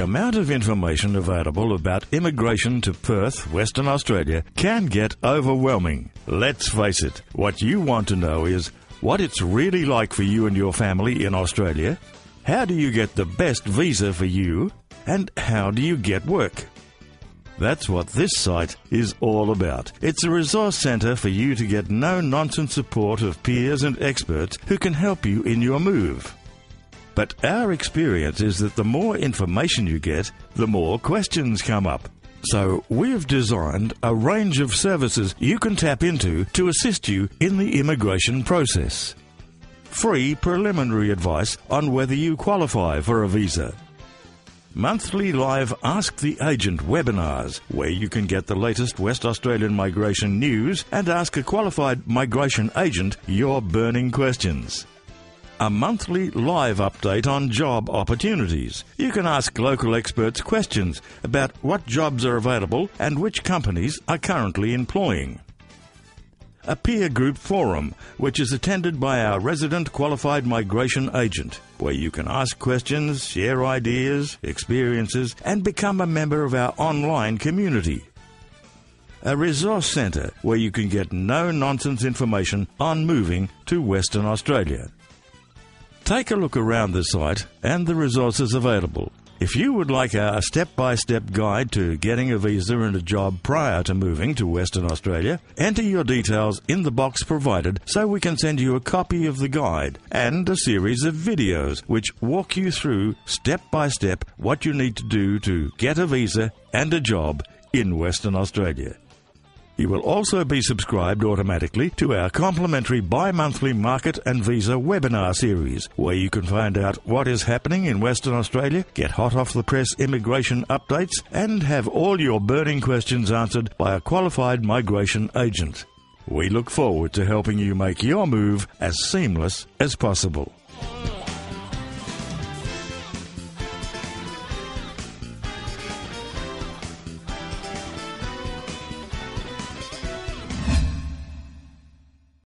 amount of information available about immigration to Perth, Western Australia, can get overwhelming. Let's face it, what you want to know is what it's really like for you and your family in Australia, how do you get the best visa for you, and how do you get work? That's what this site is all about. It's a resource centre for you to get no nonsense support of peers and experts who can help you in your move. But our experience is that the more information you get, the more questions come up. So we've designed a range of services you can tap into to assist you in the immigration process. Free preliminary advice on whether you qualify for a visa. Monthly live Ask the Agent webinars, where you can get the latest West Australian migration news and ask a qualified migration agent your burning questions a monthly live update on job opportunities. You can ask local experts questions about what jobs are available and which companies are currently employing. A peer group forum, which is attended by our resident qualified migration agent, where you can ask questions, share ideas, experiences, and become a member of our online community a resource centre where you can get no nonsense information on moving to Western Australia. Take a look around the site and the resources available. If you would like a step by step guide to getting a visa and a job prior to moving to Western Australia, enter your details in the box provided so we can send you a copy of the guide and a series of videos which walk you through step by step what you need to do to get a visa and a job in Western Australia. You will also be subscribed automatically to our complimentary bi monthly market and visa webinar series, where you can find out what is happening in Western Australia, get hot off the press immigration updates, and have all your burning questions answered by a qualified migration agent. We look forward to helping you make your move as seamless as possible.